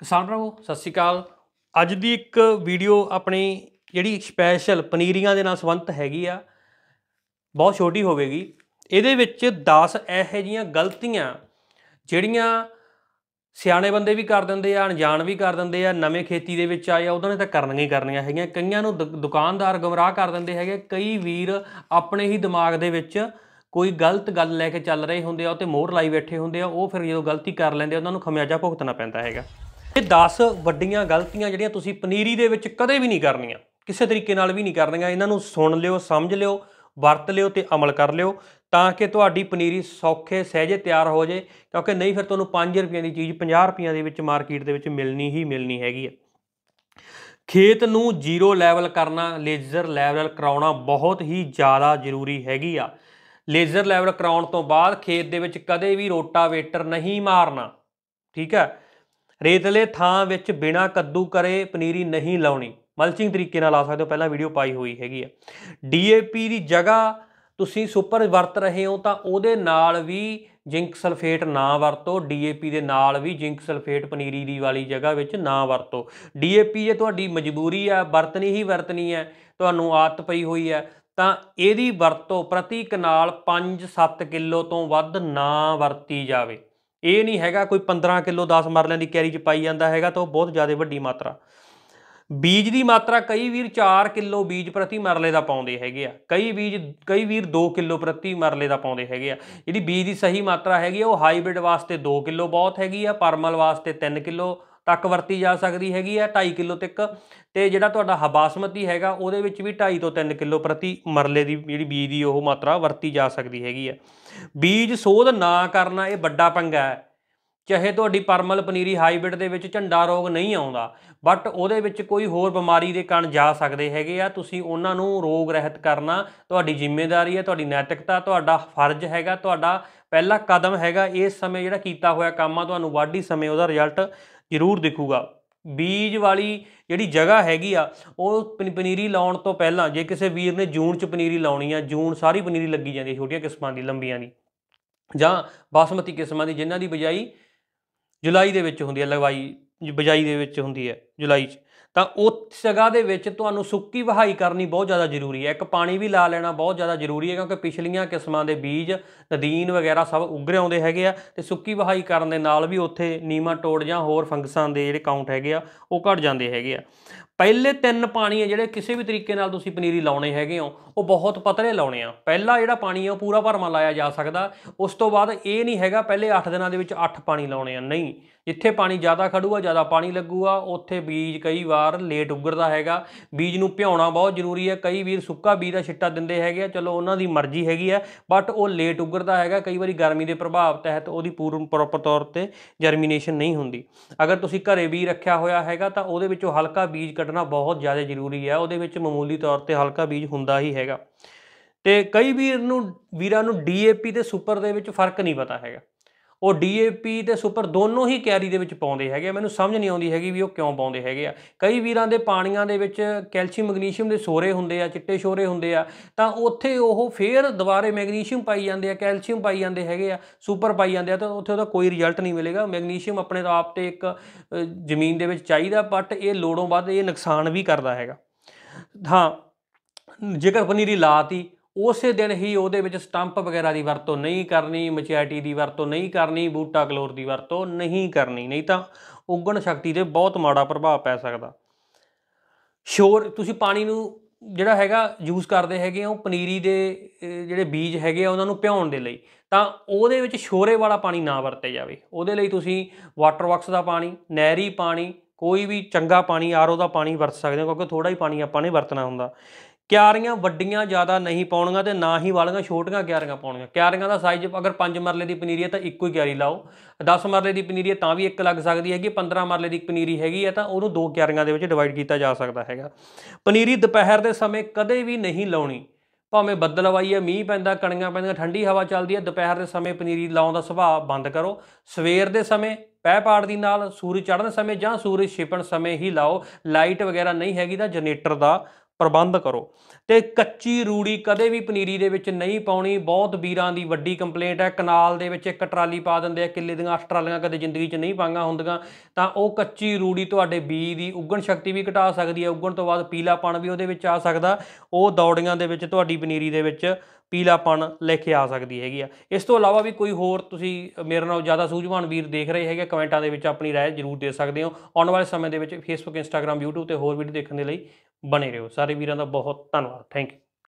ਕਿਸਾਨ ਭਰਾਵੋ, ਸਤਿ ਸ਼੍ਰੀ ਅਕਾਲ। ਅੱਜ ਦੀ ਇੱਕ ਵੀਡੀਓ ਆਪਣੀ ਜਿਹੜੀ ਸਪੈਸ਼ਲ ਪਨੀਰੀਆਂ ਦੇ ਨਾਲ ਸੰਬੰਧਿਤ ਹੈਗੀ ਆ, ਬਹੁਤ ਛੋਟੀ ਹੋਵੇਗੀ। ਇਹਦੇ ਵਿੱਚ 10 ਇਹੋ ਜੀਆਂ ਗਲਤੀਆਂ ਜਿਹੜੀਆਂ ਸਿਆਣੇ ਬੰਦੇ ਵੀ ਕਰ ਦਿੰਦੇ ਆ, ਅਣਜਾਣ ਵੀ ਕਰ ਦਿੰਦੇ ਆ, ਨਵੇਂ ਖੇਤੀ ਦੇ ਵਿੱਚ ਆਏ ਆ ਉਹਨਾਂ ਨੇ ਤਾਂ ਕਰਨੀਆਂ ਹੀ ਕਰਨੀਆਂ ਹੈਗੀਆਂ। ਕਈਆਂ ਨੂੰ ਦੁ- ਦੁਕਾਨਦਾਰ ਗਮਰਾਹ ਕਰ ਦਿੰਦੇ ਹੈਗੇ। ਕਈ ਵੀਰ ਆਪਣੇ ਹੀ ਦਿਮਾਗ ਦੇ ਵਿੱਚ ਕੋਈ ਗਲਤ ਗੱਲ ਲੈ ਕੇ ਚੱਲ ਰਹੇ ਹੁੰਦੇ ਆ, ਉਹ ਤੇ ਮੋਹਰ ਲਾਈ ਬੈਠੇ ਹੁੰਦੇ ਆ, ਉਹ ਫਿਰ ਜਦੋਂ ਗਲਤੀ ਕਰ ਲੈਂਦੇ ਆ, ਉਹਨਾਂ ਨੂੰ ਖਮਿਆਜਾ ਭੁਗਤਣਾ ਪੈਂਦਾ ਹੈਗਾ। ਇਹ 10 ਵੱਡੀਆਂ ਗਲਤੀਆਂ ਜਿਹੜੀਆਂ ਤੁਸੀਂ ਪਨੀਰੀ ਦੇ ਵਿੱਚ ਕਦੇ ਵੀ ਨਹੀਂ ਕਰਨੀਆਂ, ਕਿਸੇ ਤਰੀਕੇ ਨਾਲ ਵੀ ਨਹੀਂ ਕਰਨੀਆਂ, ਇਹਨਾਂ ਨੂੰ ਸੁਣ ਲਿਓ, ਸਮਝ ਲਿਓ, ਵਰਤ ਲਿਓ ਤੇ ਅਮਲ ਕਰ ਲਿਓ ਤਾਂ ਕਿ ਤੁਹਾਡੀ ਪਨੀਰੀ ਸੌਖੇ, ਸਹਿਜੇ ਤਿਆਰ ਹੋ ਜੇ ਕਿਉਂਕਿ ਨਹੀਂ ਫਿਰ ਤੁਹਾਨੂੰ 5 ਰੁਪਈਆਂ ਦੀ ਚੀਜ਼ 50 ਰੁਪਈਆਂ ਦੇ ਵਿੱਚ ਮਾਰਕੀਟ ਦੇ ਵਿੱਚ ਮਿਲਣੀ ਹੀ ਮਿਲਣੀ ਹੈਗੀ ਹੈ। ਖੇਤ ਨੂੰ ਜ਼ੀਰੋ ਲੈਵਲ ਕਰਨਾ, ਲੇਜ਼ਰ ਲੈਵਲ ਕਰਾਉਣਾ ਬਹੁਤ ਹੀ ਜ਼ਿਆਦਾ ਜ਼ਰੂਰੀ ਹੈਗੀ ਆ। ਲੇਜ਼ਰ ਲੈਵਲ ਕਰਾਉਣ ਤੋਂ ਬਾਅਦ ਖੇਤ ਦੇ ਵਿੱਚ ਕਦੇ ਵੀ ਰੋਟਾਵੇਟਰ ਨਹੀਂ ਮਾਰਨਾ, ਠੀਕ ਹੈ? ਰੇਤਲੇ ਥਾਂ ਵਿੱਚ ਬਿਨਾ ਕੱਦੂ ਕਰੇ ਪਨੀਰੀ ਨਹੀਂ ਲਾਉਣੀ। ਮਲਚਿੰਗ ਤਰੀਕੇ ਨਾਲ ਆ ਸਕਦੇ ਹੋ, ਪਹਿਲਾਂ ਵੀਡੀਓ ਪਾਈ ਹੋਈ ਹੈਗੀ ਆ। ਡੀਏਪੀ ਦੀ ਜਗ੍ਹਾ ਤੁਸੀਂ ਸੁਪਰ ਵਰਤ ਰਹੇ ਹੋ ਤਾਂ ਉਹਦੇ ਨਾਲ ਵੀ ਜ਼ਿੰਕ ਸਲਫੇਟ ਨਾ ਵਰਤੋ। ਡੀਏਪੀ ਦੇ ਨਾਲ ਵੀ ਜ਼ਿੰਕ ਸਲਫੇਟ ਪਨੀਰੀ ਦੀ ਵਾਲੀ ਜਗ੍ਹਾ ਵਿੱਚ ਨਾ ਵਰਤੋ। ਡੀਏਪੀ ਜੇ ਤੁਹਾਡੀ ਮਜਬੂਰੀ ਆ, ਵਰਤਣੀ ਹੀ ਵਰਤਣੀ ਹੈ, ਤੁਹਾਨੂੰ ਆਦਤ ਪਈ ਹੋਈ ਹੈ। ਤਾਂ ਇਹਦੀ ਵਰਤੋਂ ਪ੍ਰਤੀ ਕਨਾਲ 5-7 ਕਿਲੋ ਤੋਂ ਵੱਧ ਨਾ ਵਰਤੀ ਜਾਵੇ। ਇਹ ਨਹੀਂ ਹੈਗਾ ਕੋਈ 15 ਕਿਲੋ 10 ਮਰਲਿਆਂ ਦੀ ਕੈਰੀ ਚ ਪਾਈ ਜਾਂਦਾ ਹੈਗਾ ਤਾਂ ਉਹ ਬਹੁਤ ਜ਼ਿਆਦਾ ਵੱਡੀ ਮਾਤਰਾ। ਬੀਜ ਦੀ ਮਾਤਰਾ ਕਈ ਵੀਰ 4 ਕਿਲੋ ਬੀਜ ਪ੍ਰਤੀ ਮਰਲੇ ਦਾ ਪਾਉਂਦੇ ਹੈਗੇ ਆ। ਕਈ ਬੀਜ, ਕਈ ਵੀਰ 2 ਕਿਲੋ ਪ੍ਰਤੀ ਮਰਲੇ ਦਾ ਪਾਉਂਦੇ ਹੈਗੇ ਆ। ਜਿਹੜੀ ਬੀਜ ਦੀ ਸਹੀ ਮਾਤਰਾ ਹੈਗੀ ਆ, ਉਹ ਹਾਈਬ੍ਰਿਡ ਵਾਸਤੇ 2 ਕਿਲੋ ਬਹੁਤ ਹੈਗੀ ਆ, ਪਰਮਲ ਵਾਸਤੇ 3 ਕਿਲੋ ਤੱਕ ਵਰਤੀ ਜਾ ਸਕਦੀ ਹੈਗੀ ਹੈ 2.5 ਕਿਲੋ ਤੱਕ। ਤੇ ਜਿਹੜਾ ਤੁਹਾਡਾ ਹਬਾਸਮਤੀ ਹੈਗਾ, ਉਹਦੇ ਵਿੱਚ ਵੀ 2.5 ਤੋਂ 3 ਕਿਲੋ ਪ੍ਰਤੀ ਮਰਲੇ ਦੀ ਜਿਹੜੀ ਬੀਜ ਦੀ ਉਹ ਮਾਤਰਾ ਵਰਤੀ ਜਾ ਸਕਦੀ ਹੈਗੀ ਹੈ। ਬੀਜ ਸੋਧ ਨਾ ਕਰਨਾ ਇਹ ਵੱਡਾ ਪੰਗਾ ਹੈ। ਚਾਹੇ ਤੁਹਾਡੀ ਪਰਮਲ ਪਨੀਰੀ ਹਾਈਬ੍ਰਿਡ ਦੇ ਵਿੱਚ ਝੰਡਾ ਰੋਗ ਨਹੀਂ ਆਉਂਦਾ, ਬਟ ਉਹਦੇ ਵਿੱਚ ਕੋਈ ਹੋਰ ਬਿਮਾਰੀ ਦੇ ਕਾਰਨ ਜਾ ਸਕਦੇ ਹੈਗੇ ਆ, ਤੁਸੀਂ ਉਹਨਾਂ ਨੂੰ ਰੋਗ ਰਹਿਤ ਕਰਨਾ ਤੁਹਾਡੀ ਜ਼ਿੰਮੇਵਾਰੀ ਹੈ, ਤੁਹਾਡੀ ਨੈਤਿਕਤਾ, ਤੁਹਾਡਾ ਫਰਜ਼ ਹੈਗਾ, ਤੁਹਾਡਾ ਪਹਿਲਾ ਕਦਮ ਹੈਗਾ, ਇਸ ਸਮੇਂ ਜਿਹੜਾ ਕੀਤਾ ਹੋਇਆ ਕੰਮ ਆ, ਤੁਹਾਨੂੰ ਵਾਢੀ ਸਮੇਂ ਉਹਦਾ ਰਿਜ਼ਲਟ ਜ਼ਰੂਰ ਦਿਖੂਗਾ। ਬੀਜ ਵਾਲੀ ਜਿਹੜੀ ਜਗ੍ਹਾ ਹੈਗੀ ਆ, ਉਹ ਪਨ- ਪਨੀਰੀ ਲਾਉਣ ਤੋਂ ਪਹਿਲਾਂ, ਜੇ ਕਿਸੇ ਵੀਰ ਨੇ ਜੂਨ ਚ ਪਨੀਰੀ ਲਾਉਣੀ ਆ, ਜੂਨ ਸਾਰੀ ਪਨੀਰੀ ਲੱਗੀ ਜਾਂਦੀ ਛੋਟੀਆਂ ਕਿਸਮਾਂ ਦੀ, ਲੰਬੀਆਂ ਦੀ, ਜਾਂ ਬਾਸਮਤੀ ਕਿਸਮਾਂ ਦੀ, ਜਿਨ੍ਹਾਂ ਦੀ ਬਜਾਈ ਜੁਲਾਈ ਦੇ ਵਿੱਚ ਹੁੰਦੀ ਹੈ, ਲਗਵਾਈ, ਬਿਜਾਈ ਦੇ ਵਿੱਚ ਹੁੰਦੀ ਹੈ, ਜੁਲਾਈ 'ਚ। ਤਾਂ ਉਸ ਜਗ੍ਹਾ ਦੇ ਵਿੱਚ ਤੁਹਾਨੂੰ ਸੁੱਕੀ ਵਹਾਈ ਕਰਨੀ ਬਹੁਤ ਜ਼ਿਆਦਾ ਜ਼ਰੂਰੀ ਹੈ। ਇੱਕ ਪਾਣੀ ਵੀ ਲਾ ਲੈਣਾ ਬਹੁਤ ਜ਼ਿਆਦਾ ਜ਼ਰੂਰੀ ਹੈ, ਕਿਉਂਕਿ ਪਿਛਲੀਆਂ ਕਿਸਮਾਂ ਦੇ ਬੀਜ, ਨਦੀਨ ਵਗੈਰਾ ਸਭ ਉੱਗਰੇ ਆਉਂਦੇ ਹੈਗੇ ਆ ਤੇ ਸੁੱਕੀ ਵਹਾਈ ਕਰਨ ਦੇ ਨਾਲ ਵੀ ਉੱਥੇ ਨੀਮਾਟੋਡ ਜਾਂ ਹੋਰ ਫੰਗਸਾਂ ਦੇ ਜਿਹੜੇ ਕਾਊਂਟ ਹੈਗੇ ਆ, ਉਹ ਘਟ ਜਾਂਦੇ ਹੈਗੇ ਆ। ਪਹਿਲੇ ਤਿੰਨ ਪਾਣੀ ਆ ਜਿਹੜੇ ਕਿਸੇ ਵੀ ਤਰੀਕੇ ਨਾਲ ਤੁਸੀਂ ਪਨੀਰੀ ਲਾਉਣੇ ਹੈਗੇ ਹੋ, ਉਹ ਬਹੁਤ ਪਤਲੇ ਲਾਉਣੇ ਆ। ਪਹਿਲਾ ਜਿਹੜਾ ਪਾਣੀ ਆ, ਉਹ ਪੂਰਾ ਭਰਮਾ ਲਾਇਆ ਜਾ ਸਕਦਾ। ਉਸ ਤੋਂ ਬਾਅਦ ਇਹ ਨਹੀਂ ਹੈਗਾ, ਪਹਿਲੇ 8 ਦਿਨਾਂ ਦੇ ਵਿੱਚ 8 ਪਾਣੀ ਲਾਉਣੇ ਆ। ਨਹੀਂ ਜਿੱਥੇ ਪਾਣੀ ਜ਼ਿਆਦਾ ਖੜੂਗਾ, ਜ਼ਿਆਦਾ ਪਾਣੀ ਲੱਗੂਗਾ, ਉੱਥੇ ਬੀਜ ਕਈ ਵਾਰ ਲੇਟ ਉੱਗਰਦਾ ਹੈਗਾ। ਬੀਜ ਨੂੰ ਭਿਉਣਾ ਬਹੁਤ ਜ਼ਰੂਰੀ ਹੈ। ਕਈ ਵੀਰ ਸੁੱਕਾ ਬੀਜ ਦਾ ਛਿੱਟਾ ਦਿੰਦੇ ਹੈਗੇ ਆ, ਚਲੋ ਉਹਨਾਂ ਦੀ ਮਰਜ਼ੀ ਹੈਗੀ ਆ ਬਟ ਉਹ ਲੇਟ ਉੱਗਰਦਾ ਹੈਗਾ। ਕਈ ਵਾਰੀ ਗਰਮੀ ਦੇ ਪ੍ਰਭਾਵ ਤਹਿਤ ਉਹਦੀ ਪੂਰਨ ਪ੍ਰੋਪਰ ਤੌਰ ਤੇ ਜਰਮੀਨੇਸ਼ਨ ਨਹੀਂ ਹੁੰਦੀ। ਅਗਰ ਤੁਸੀਂ ਘਰੇ ਬੀਜ ਰੱਖਿਆ ਹੋਇਆ ਹੈਗਾ, ਤਾਂ ਉਹਦੇ ਵਿੱਚੋਂ ਹਲਕਾ ਬੀਜ ਕੱਢਣਾ ਬਹੁਤ ਜ਼ਿਆਦਾ ਜ਼ਰੂਰੀ ਹੈ। ਉਹਦੇ ਵਿੱਚ ਮਾਮੂਲੀ ਤੌਰ ਤੇ ਹਲਕਾ ਬੀਜ ਹੁੰਦਾ ਹੀ ਹੈਗਾ। ਤੇ ਕਈ ਵੀਰ ਨੂੰ, ਵੀਰਾਂ ਨੂੰ ਡੀਏਪੀ ਤੇ ਸੁਪਰ ਦੇ ਵਿੱਚ ਫ਼ਰਕ ਨਹੀਂ ਪਤਾ ਹੈਗਾ। ਉਹ ਡੀਏਪੀ ਤੇ ਸੁਪਰ ਦੋਨੋਂ ਹੀ ਕੈਰੀ ਦੇ ਵਿੱਚ ਪਾਉਂਦੇ ਹੈਗੇ ਆ। ਮੈਨੂੰ ਸਮਝ ਨਹੀਂ ਆਉਂਦੀ ਹੈਗੀ ਵੀ ਉਹ ਕਿਉਂ ਪਾਉਂਦੇ ਹੈਗੇ ਆ। ਕਈ ਵੀਰਾਂ ਦੇ ਪਾਣੀਆਂ ਦੇ ਵਿੱਚ ਕੈਲਸ਼ੀਅਮ, ਮੈਗਨੀਸ਼ੀਅਮ ਦੇ ਸੋਰੇ ਹੁੰਦੇ ਆ, ਚਿੱਟੇ ਸ਼ੋਰੇ ਹੁੰਦੇ ਆ। ਤਾਂ ਉੱਥੇ ਉਹ ਫੇਰ ਦੁਬਾਰੇ ਮੈਗਨੀਸ਼ੀਅਮ ਪਾਈ ਜਾਂਦੇ ਆ, ਕੈਲਸ਼ੀਅਮ ਪਾਈ ਜਾਂਦੇ ਹੈਗੇ ਆ, ਸੁਪਰ ਪਾਈ ਜਾਂਦੇ ਆ। ਤਾਂ ਉੱਥੇ ਉਹਦਾ ਕੋਈ ਰਿਜ਼ਲਟ ਨਹੀਂ ਮਿਲੇਗਾ। ਮੈਗਨੀਸ਼ੀਅਮ ਆਪਣੇ ਆਪ ਤੇ ਇੱਕ ਜ਼ਮੀਨ ਦੇ ਵਿੱਚ ਚਾਹੀਦਾ ਬਟ ਇਹ ਲੋੜੋਂ ਵੱਧ ਇਹ ਨੁਕਸਾਨ ਵੀ ਕਰਦਾ ਹੈਗਾ। ਹਾਂ, ਜੇਕਰ ਪਨੀਰੀ ਲਾਤੀ ਉਸੇ ਦਿਨ ਹੀ ਉਹਦੇ ਵਿੱਚ ਸਟੰਪ ਵਗੈਰਾ ਦੀ ਵਰਤੋਂ ਨਹੀਂ ਕਰਨੀ ਮਚੈਟੀ ਦੀ ਵਰਤੋਂ ਨਹੀਂ ਕਰਨੀ, ਬੂਟਾ ਕਲੋਰ ਦੀ ਵਰਤੋਂ ਨਹੀਂ ਕਰਨੀ, ਨਹੀਂ ਤਾਂ ਉਗਣ ਸ਼ਕਤੀ ਤੇ ਬਹੁਤ ਮਾੜਾ ਪ੍ਰਭਾਵ ਪੈ ਸਕਦਾ। ਸ਼ੋਰ, ਤੁਸੀਂ ਪਾਣੀ ਨੂੰ ਜਿਹੜਾ ਹੈਗਾ ਯੂਜ਼ ਕਰਦੇ ਹੈਗੇ ਹੋ, ਪਨੀਰੀ ਦੇ ਜਿਹੜੇ ਬੀਜ ਹੈਗੇ ਆ, ਉਹਨਾਂ ਨੂੰ ਭਿਉਣ ਦੇ ਲਈ, ਤਾਂ ਉਹਦੇ ਵਿੱਚ ਸ਼ੋਰੇ ਵਾਲਾ ਪਾਣੀ ਨਾ ਵਰਤੇ ਜਾਵੇ। ਉਹਦੇ ਲਈ ਤੁਸੀਂ ਵਾਟਰ ਵਰਕਸ ਦਾ ਪਾਣੀ, ਨਹਿਰੀ ਪਾਣੀ, ਕੋਈ ਵੀ ਚੰਗਾ ਪਾਣੀ ਆਰਓ ਦਾ ਪਾਣੀ ਵਰਤ ਸਕਦੇ ਹੋ, ਕਿਉਂਕਿ ਥੋੜਾ ਹੀ ਪਾਣੀ ਆਪਾਂ ਨੇ ਵਰਤਣਾ ਹੁੰਦਾ। ਕਿਆਰੀਆਂ ਵੱਡੀਆਂ ਜ਼ਿਆਦਾ ਨਹੀਂ ਪਾਉਣੀਆਂ ਤੇ ਨਾ ਹੀ ਵਾਲੀਆਂ ਛੋਟੀਆਂ ਕਿਆਰੀਆਂ ਪਾਉਣੀਆਂ। ਕਿਆਰੀਆਂ ਦਾ ਸਾਈਜ਼ ਅਗਰ 5 ਮਰਲੇ ਦੀ ਪਨੀਰੀ ਹੈ ਤਾਂ ਇੱਕੋ ਹੀ ਕਿਆਰੀ ਲਾਓ। 10 ਮਰਲੇ ਦੀ ਪਨੀਰੀ ਹੈ ਤਾਂ ਵੀ ਇੱਕ ਲੱਗ ਸਕਦੀ ਹੈਗੀ 15 ਮਰਲੇ ਦੀ ਪਨੀਰੀ ਹੈਗੀ ਹੈ ਤਾਂ ਉਹਨੂੰ ਦੋ ਕਿਆਰੀਆਂ ਦੇ ਵਿੱਚ ਡਿਵਾਈਡ ਕੀਤਾ ਜਾ ਸਕਦਾ ਹੈਗਾ। ਪਨੀਰੀ ਦੁਪਹਿਰ ਦੇ ਸਮੇਂ ਕਦੇ ਵੀ ਨਹੀਂ ਲਾਉਣੀ। ਭਾਵੇਂ ਬੱਦਲ ਬੱਦਲਵਾਈ ਹੈ, ਮੀਂਹ ਪੈਂਦਾ, ਕਣੀਆਂ ਪੈਂਦੀਆਂ, ਠੰਡੀ ਹਵਾ ਚੱਲਦੀ ਹੈ, ਦੁਪਹਿਰ ਦੇ ਸਮੇਂ ਪਨੀਰੀ ਲਾਉਣ ਦਾ ਸੁਭਾਅ ਬੰਦ ਕਰੋ। ਸਵੇਰ ਦੇ ਸਮੇਂ ਪੈ ਪਾੜ ਦੀ ਨਾਲ, ਸੂਰਜ ਚੜ੍ਹਨ ਸਮੇਂ ਜਾਂ ਸੂਰਜ ਛਿਪਣ ਸਮੇਂ ਹੀ ਲਾਓ। ਲਾਈਟ ਵਗੈਰਾ ਨਹੀਂ ਹੈਗੀ ਤਾਂ ਜਨਰੇਟਰ ਦਾ ਪ੍ਰਬੰਧ ਕਰੋ। ਤੇ ਕੱਚੀ ਰੂੜੀ ਕਦੇ ਵੀ ਪਨੀਰੀ ਦੇ ਵਿੱਚ ਨਹੀਂ ਪਾਉਣੀ। ਬਹੁਤ ਵੀਰਾਂ ਦੀ ਵੱਡੀ ਕੰਪਲੇਂਟ ਹੈ। ਕਨਾਲ ਦੇ ਵਿੱਚ ਇੱਕ ਟਰਾਲੀ ਪਾ ਦਿੰਦੇ ਆ। ਕਿੱਲੇ ਦੀਆਂ ਅੱਠ ਟਰਾਲੀਆਂ ਕਦੇ ਜ਼ਿੰਦਗੀ 'ਚ ਨਹੀਂ ਪਾਈਆਂ ਹੁੰਦੀਆਂ। ਤਾਂ ਉਹ ਕੱਚੀ ਰੂੜੀ ਤੁਹਾਡੇ ਬੀ ਦੀ ਉਗਣ ਸ਼ਕਤੀ ਵੀ ਘਟਾ ਸਕਦੀ ਹੈ। ਉਗਣ ਤੋਂ ਬਾਅਦ ਪੀਲਾਪਣ ਵੀ ਉਹਦੇ ਵਿੱਚ ਆ ਸਕਦਾ। ਉਹ ਦੌੜੀਆਂ ਦੇ ਵਿੱਚ, ਤੁਹਾਡੀ ਪਨੀਰੀ ਦੇ ਵਿੱਚ ਪੀਲਾਪਣ ਲੈ ਕੇ ਆ ਸਕਦੀ ਹੈਗੀ ਆ। ਇਸ ਤੋਂ ਇਲਾਵਾ ਵੀ ਕੋਈ ਹੋਰ ਤੁਸੀਂ ਮੇਰੇ ਨਾਲ ਜ਼ਿਆਦਾ ਸੂਝਵਾਨ ਵੀਰ ਦੇਖ ਰਹੇ ਹੈਗੇ ਕਮੈਂਟਾਂ ਦੇ ਵਿੱਚ ਆਪਣੀ ਰਾਏ ਜ਼ਰੂਰ ਦੇ ਸਕਦੇ ਹੋ। ਆਉਣ ਵਾਲੇ ਸਮੇਂ ਦੇ ਵਿੱਚ ਫੇਸਬੁੱਕ ਇੰਸਟਾਗ੍ਰam YouTube ਤੇ ਹੋਰ ਵੀਡੀਓ ਦੇਖਣ ਦੇ ਲਈ ਬਣੇ ਰਹੋ। ਸਾਰੇ ਵੀਰਾਂ ਦਾ ਬਹੁਤ ਧੰਨਵਾਦ। Thank you